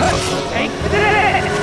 Take this!